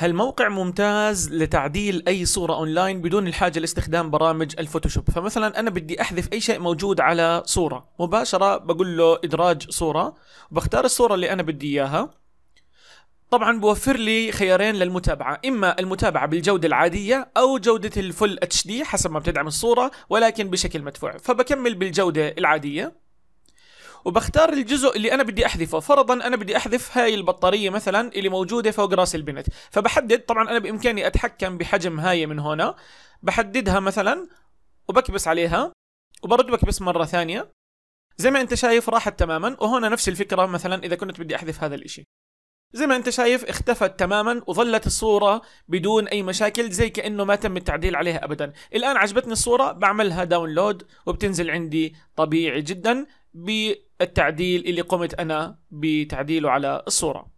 هالموقع ممتاز لتعديل أي صورة أونلاين بدون الحاجة لاستخدام برامج ال Photoshop؟ فمثلا أنا بدي أحذف أي شيء موجود على صورة. مباشرة بقول له إدراج صورة وبختار الصورة اللي أنا بدي إياها. طبعا بوفر لي خيارين للمتابعة. إما المتابعة بالجودة العادية أو جودة ال full HD حسب ما بتدعم الصورة ولكن بشكل مدفوع. فبكمل بالجودة العادية. وبختار الجزء اللي أنا بدي أحذفه. فرضا أنا بدي أحذف هاي البطارية مثلا اللي موجودة فوق رأس البنت. فبحدد طبعا أنا بإمكاني أتحكم بحجم هاي من هنا. بحددها مثلا وبكبس عليها وبرد بكبس مرة ثانية. زي ما أنت شايف راحت تماما. وهنا نفس الفكرة مثلا إذا كنت بدي أحذف هذا الإشي. زي ما أنت شايف اختفت تماما وظلت الصورة بدون أي مشاكل زي كأنه ما تم التعديل عليها ابدا. الآن عجبتني الصورة بعملها داونلود وبتنزل عندي طبيعي جدا. بالتعديل اللي قمت أنا بتعديله على الصورة.